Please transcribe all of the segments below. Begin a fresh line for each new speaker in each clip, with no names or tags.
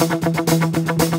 なるほど。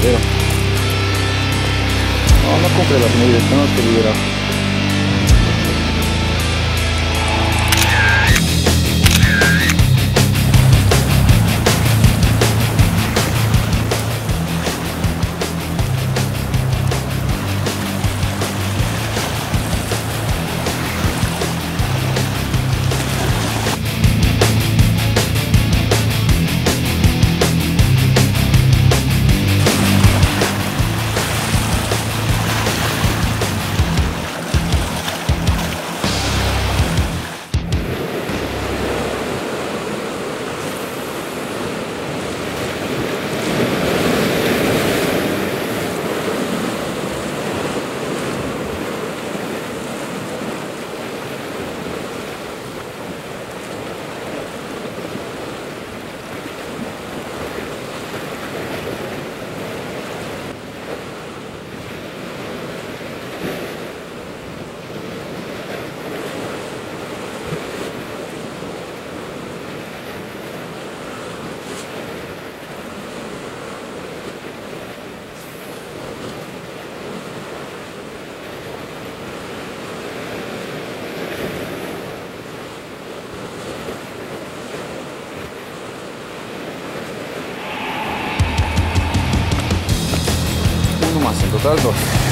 libero. No, no compre las medias, tenemos que liberar. Otras dos.